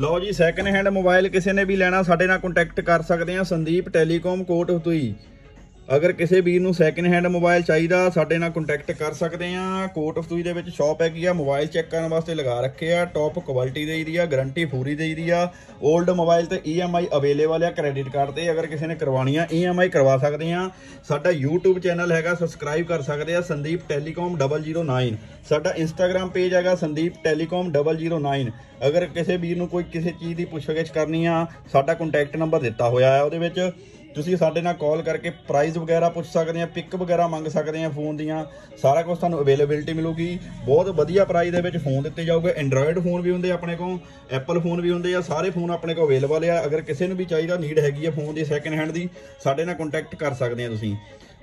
ਲਓ ਜੀ second hand mobile ਕਿਸੇ ਨੇ ਵੀ ਲੈਣਾ, ਸਾਡੇ ਨਾਲ ਕੰਟੈਕਟ ਕਰ ਸਕਦੇ ਆ ਸੰਦੀਪ ਟੈਲੀਕਾਮ ਕੋਟ ਹਤੂਈ ਅਗਰ ਕਿਸੇ ਵੀਰ ਨੂੰ ਸੈਕਿੰਡ ਹੈਂਡ ਮੋਬਾਈਲ ਚਾਹੀਦਾ, ਸਾਡੇ ਨਾਲ ਕੰਟੈਕਟ ਕਰ ਸਕਦੇ ਆ। ਕੋਟ ਹਤੂਈ ਦੇ ਵਿੱਚ ਸ਼ਾਪ ਹੈਗੀ ਆ ਮੋਬਾਈਲ ਚੈੱਕ ਕਰਨ ਵਾਸਤੇ ਲਗਾ ਰੱਖੇ ਆ। ਟੌਪ ਕੁਆਲਿਟੀ ਦੇਈ ਦੀ ਆ ਗਾਰੰਟੀ ਪੂਰੀ ਦੇਈ ਦੀ ਆ। 올ਡ ਮੋਬਾਈਲ ਤੇ EMI ਅਵੇਲੇਬਲ ਆ ਕ੍ਰੈਡਿਟ ਕਾਰਡ ਤੇ। ਅਗਰ ਕਿਸੇ ਨੇ ਕਰਵਾਉਣੀ ਆ EMI ਕਰਵਾ ਸਕਦੇ ਆ। ਸਾਡਾ YouTube ਚੈਨਲ ਹੈਗਾ ਸਬਸਕ੍ਰਾਈਬ ਕਰ ਸਕਦੇ ਆ, ਸੰਦੀਪ ਟੈਲੀਕਾਮ 009 ਸਾਡਾ Instagram ਪੇਜ ਹੈਗਾ, ਸੰਦੀਪ ਟੈਲੀਕਾਮ 009 ਅਗਰ ਕਿਸੇ ਵੀਰ ਨੂੰ ਕੋਈ ਕਿਸੇ ਚੀਜ਼ ਦੀ ਪੁੱਛਗਿੱਛ ਕਰਨੀ ਆ, ਸਾਡਾ ਕੰਟੈਕਟ ਨੰਬਰ ਦਿੱਤਾ ਹੋਇਆ ਆ ਉਹਦੇ ਵਿੱਚ। ਤੁਸੀਂ ਸਾਡੇ ਨਾਲ ਕਾਲ ਕਰਕੇ ਪ੍ਰਾਈਸ ਵਗੈਰਾ ਪੁੱਛ ਸਕਦੇ ਆ ਪਿਕ ਵਗੈਰਾ ਮੰਗ ਸਕਦੇ ਆ ਫੋਨ ਦੀਆਂ, ਸਾਰਾ ਕੁਝ ਤੁਹਾਨੂੰ ਅਵੇਲੇਬਿਲਟੀ ਮਿਲੂਗੀ। ਬਹੁਤ ਵਧੀਆ ਪ੍ਰਾਈਸ ਦੇ ਵਿੱਚ ਫੋਨ ਦਿੱਤੇ ਜਾਊਗੇ। ਐਂਡਰੋਇਡ ਫੋਨ ਵੀ ਹੁੰਦੇ ਆ ਆਪਣੇ ਕੋਲ ਐਪਲ ਫੋਨ ਵੀ ਹੁੰਦੇ ਆ, ਸਾਰੇ ਫੋਨ ਆਪਣੇ ਕੋਲ ਅਵੇਲੇਬਲ ਆ। ਅਗਰ ਕਿਸੇ ਨੂੰ ਵੀ ਚਾਹੀਦਾ ਨੀਡ ਹੈਗੀ ਆ ਫੋਨ ਦੀ ਸੈਕੰਡ ਹੈਂਡ ਦੀ, ਸਾਡੇ ਨਾਲ ਕੰਟੈਕਟ ਕਰ ਸਕਦੇ ਆ ਤੁਸੀਂ।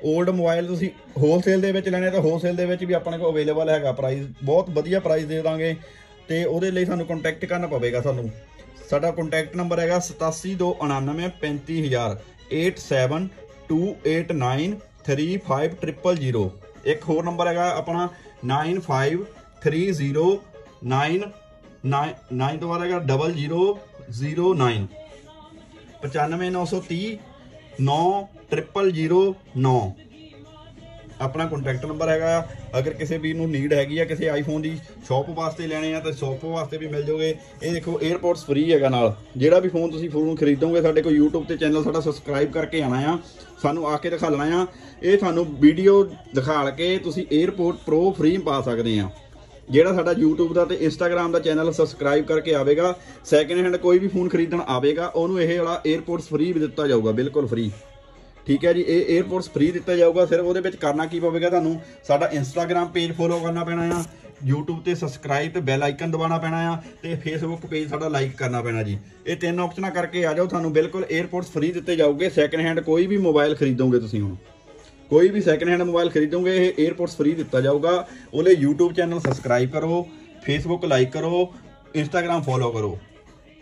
올ਡ ਮੋਬਾਈਲ ਤੁਸੀਂ ਹੋਲਸੇਲ ਦੇ ਵਿੱਚ ਲੈਣੇ ਤਾਂ ਹੋਲਸੇਲ ਦੇ ਵਿੱਚ ਵੀ ਆਪਣੇ ਕੋਲ ਅਵੇਲੇਬਲ ਹੈਗਾ ਪ੍ਰਾਈਸ ਬਹੁਤ ਵਧੀਆ ਪ੍ਰਾਈਸ ਦੇ ਦਾਂਗੇ। ਤੇ ਉਹਦੇ ਲਈ ਸਾਨੂੰ ਕੰਟੈਕਟ ਕਰਨਾ ਪਵੇਗਾ ਸਾਨੂੰ। ਸਾਡਾ ਕੰਟੈਕਟ ਨੰਬਰ ਹੈਗਾ 8729935000 8728935000 ਇੱਕ ਹੋਰ ਨੰਬਰ ਹੈਗਾ ਆਪਣਾ 953099 9 ਤੋਂ ਬਾਅਦ ਹੈਗਾ 0009 95930 9009 ਆਪਣਾ ਕੰਟੈਕਟ ਨੰਬਰ ਹੈਗਾ ਆ। ਅਗਰ ਕਿਸੇ ਵੀ ਨੂੰ ਨੀਡ ਹੈਗੀ ਆ, ਕਿਸੇ ਆਈਫੋਨ ਦੀ ਸ਼ਾਪ ਵਾਸਤੇ ਲੈਣੇ ਆ, ਤਾਂ ਸ਼ਾਪ ਵਾਸਤੇ ਵੀ ਮਿਲ ਜਾਓਗੇ। ਇਹ ਦੇਖੋ 에ਅਰਪੋਰਟਸ ਫ੍ਰੀ ਹੈਗਾ ਨਾਲ। ਜਿਹੜਾ ਵੀ ਫੋਨ ਤੁਸੀਂ ਫੋਨ ਖਰੀਦੋਗੇ, ਸਾਡੇ ਕੋਲ YouTube ਤੇ ਚੈਨਲ ਸਾਡਾ ਸਬਸਕ੍ਰਾਈਬ ਕਰਕੇ ਆਣਾ ਆ। ਸਾਨੂੰ ਆ ਕੇ ਦਿਖਾ ਲੈਣਾ ਆ। ਇਹ ਤੁਹਾਨੂੰ ਵੀਡੀਓ ਦਿਖਾਲ ਕੇ ਤੁਸੀਂ 에ਅਰਪੋਰਟ ਪ੍ਰੋ ਫ੍ਰੀ ਪਾ ਸਕਦੇ ਆ। ਜਿਹੜਾ ਸਾਡਾ YouTube ਦਾ ਤੇ Instagram ਦਾ ਚੈਨਲ ਸਬਸਕ੍ਰਾਈਬ ਕਰਕੇ ਆਵੇਗਾ ਸੈਕਿੰਡ ਹੈਂਡ ਕੋਈ ਵੀ ਫੋਨ ਖਰੀਦਣ ਆਵੇਗਾ, ਉਹਨੂੰ ਇਹ ਵਾਲਾ 에ਅਰਪੋਰਟਸ ਫ੍ਰੀ ਵੀ ਦਿੱਤਾ ਜਾਊਗਾ, ਬਿਲਕੁਲ ਫ੍ਰੀ ਠੀਕ ਹੈ ਜੀ, ਇਹ 에어ਪੋਰਟਸ ਫ੍ਰੀ ਦਿੱਤਾ ਜਾਊਗਾ, ਸਿਰਫ ਉਹਦੇ ਵਿੱਚ ਕਰਨਾ ਕੀ ਪਵੇਗਾ ਤੁਹਾਨੂੰ? ਸਾਡਾ ਇੰਸਟਾਗ੍ਰam ਪੇਜ ਫੋਲੋ ਕਰਨਾ ਪੈਣਾ ਆ, YouTube ਤੇ ਸਬਸਕ੍ਰਾਈਬ ਤੇ ਬੈਲ ਆਈਕਨ ਦਬਾਉਣਾ ਪੈਣਾ ਆ, ਤੇ ਫੇਸਬੁੱਕ ਪੇਜ ਸਾਡਾ ਲਾਈਕ ਕਰਨਾ ਪੈਣਾ ਜੀ। ਇਹ ਤਿੰਨ ਆਪਸ਼ਨਾਂ ਕਰਕੇ ਆ ਜਾਓ, ਤੁਹਾਨੂੰ ਬਿਲਕੁਲ 에어ਪੋਰਟਸ ਫ੍ਰੀ ਦਿੱਤੇ ਜਾਊਗੇ। ਸੈਕੰਡ ਹੈਂਡ ਕੋਈ ਵੀ ਮੋਬਾਈਲ ਖਰੀਦੋਗੇ ਤੁਸੀਂ ਹੁਣ। ਕੋਈ ਵੀ ਸੈਕੰਡ ਹੈਂਡ ਮੋਬਾਈਲ ਖਰੀਦੋਗੇ, ਇਹ 에어ਪੋਰਟਸ ਫ੍ਰੀ ਦਿੱਤਾ ਜਾਊਗਾ। ਉਹਲੇ YouTube ਚੈਨਲ ਸਬਸਕ੍ਰਾਈਬ ਕਰੋ ਫੇਸਬੁੱਕ ਲਾਈਕ ਕਰੋ, Instagram ਫੋਲੋ ਕਰੋ।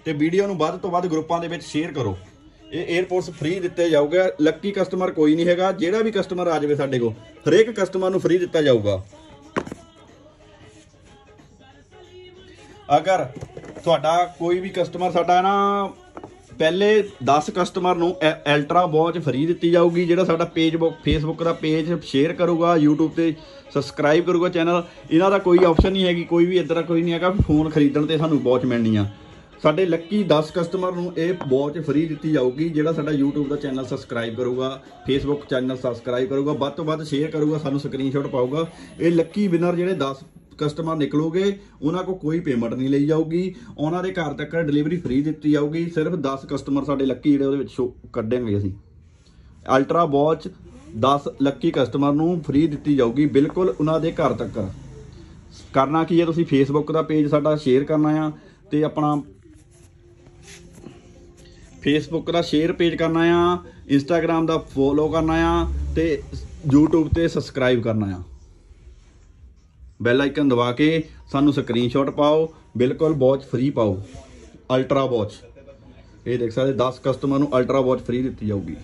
ਤੇ ਵੀਡੀਓ ਨੂੰ ਵੱਧ ਤੋਂ ਵੱਧ ਗਰੁੱਪਾਂ ਦੇ ਵਿੱਚ ਸ਼ੇਅਰ ਕਰੋ। ਇਹ 에어ਪੋਰਟਸ ਫ੍ਰੀ ਦਿੱਤੇ ਜਾਊਗਾ। ਲੱਕੀ ਕਸਟਮਰ ਕੋਈ ਨਹੀਂ ਹੈਗਾ। ਜਿਹੜਾ ਵੀ ਕਸਟਮਰ ਆ ਜਾਵੇ ਸਾਡੇ ਕੋਲ, ਹਰੇਕ ਕਸਟਮਰ ਨੂੰ ਫ੍ਰੀ ਦਿੱਤਾ ਜਾਊਗਾ। ਅਗਰ ਤੁਹਾਡਾ ਕੋਈ ਵੀ ਕਸਟਮਰ ਸਾਡਾ ਨਾ, ਪਹਿਲੇ 10 ਕਸਟਮਰ ਨੂੰ ਅਲਟਰਾ ਵਾਚ ਫ੍ਰੀ ਦਿੱਤੀ ਜਾਊਗੀ, ਜਿਹੜਾ ਸਾਡਾ ਪੇਜ ਫੇਸਬੁੱਕ ਦਾ ਪੇਜ ਸ਼ੇਅਰ ਕਰੂਗਾ, YouTube ਤੇ ਸਬਸਕ੍ਰਾਈਬ ਕਰੂਗਾ ਚੈਨਲ ਇਹਨਾਂ ਦਾ ਕੋਈ ਆਪਸ਼ਨ ਨਹੀਂ ਹੈਗੀ, ਕੋਈ ਵੀ ਇਦਾਂ ਕੋਈ ਨਹੀਂ ਹੈਗਾ ਫੋਨ ਖਰੀਦਣ ਤੇ ਸਾਨੂੰ ਵਾਚ ਮਿਲਣੀ ਆ ਸਾਡੇ ਲੱਕੀ 10 ਕਸਟਮਰ ਨੂੰ ਇਹ ਵਾਚ ਫ੍ਰੀ ਦਿੱਤੀ ਜਾਊਗੀ, ਜਿਹੜਾ ਸਾਡਾ YouTube ਦਾ ਚੈਨਲ ਸਬਸਕ੍ਰਾਈਬ ਕਰੂਗਾ, Facebook ਚੈਨਲ ਸਬਸਕ੍ਰਾਈਬ ਕਰੂਗਾ, ਵੱਧ ਤੋਂ ਵੱਧ ਸ਼ੇਅਰ ਕਰੂਗਾ, ਸਾਨੂੰ ਸਕਰੀਨਸ਼ਾਟ ਪਾਊਗਾ। ਇਹ ਲੱਕੀ ਵਿਨਰ ਜਿਹੜੇ 10 ਕਸਟਮਰ ਨਿਕਲੋਗੇ, ਉਹਨਾਂ ਕੋ ਕੋਈ ਪੇਮੈਂਟ ਨਹੀਂ ਲਈ ਜਾਊਗੀ। ਉਹਨਾਂ ਦੇ ਘਰ ਤੱਕ ਡਿਲੀਵਰੀ ਫ੍ਰੀ ਦਿੱਤੀ ਜਾਊਗੀ। ਸਿਰਫ 10 ਕਸਟਮਰ ਸਾਡੇ ਲੱਕੀ ਜਿਹੜੇ ਉਹਦੇ ਵਿੱਚ ਸ਼ੋ ਕੱਢਾਂਗੇ ਅਸੀਂ। ਅਲਟਰਾ ਵਾਚ 10 ਲੱਕੀ ਕਸਟਮਰ ਨੂੰ ਫ੍ਰੀ ਦਿੱਤੀ ਜਾਊਗੀ, ਬਿਲਕੁਲ ਉਹਨਾਂ ਦੇ ਘਰ ਤੱਕ। ਕਰਨਾ ਕੀ ਹੈ, ਤੁਸੀਂ ਫੇਸਬੁੱਕ ਦਾ ਪੇਜ ਸਾਡਾ ਸ਼ੇਅਰ ਕਰਨਾ ਆ, ਤੇ ਆਪਣਾ ਫੇਸਬੁੱਕ ਦਾ ਸ਼ੇਅਰ ਪੇਜ ਕਰਨਾ ਆ ਇੰਸਟਾਗ੍ਰam ਦਾ ਫੋਲੋ ਕਰਨਾ ਆ ਤੇ YouTube ਤੇ ਸਬਸਕ੍ਰਾਈਬ ਕਰਨਾ ਆ। ਬੈਲ ਆਈਕਨ ਦਬਾ ਕੇ ਸਾਨੂੰ ਸਕਰੀਨਸ਼ਾਟ ਪਾਓ, ਬਿਲਕੁਲ ਵਾਚ ਫ੍ਰੀ ਪਾਓ ਅਲਟਰਾ ਵਾਚ ਇਹ ਦੇਖ ਸਕਦੇ 10 ਕਸਟਮਰ ਨੂੰ ਅਲਟਰਾ ਵਾਚ ਫ੍ਰੀ ਦਿੱਤੀ ਜਾਊਗੀ।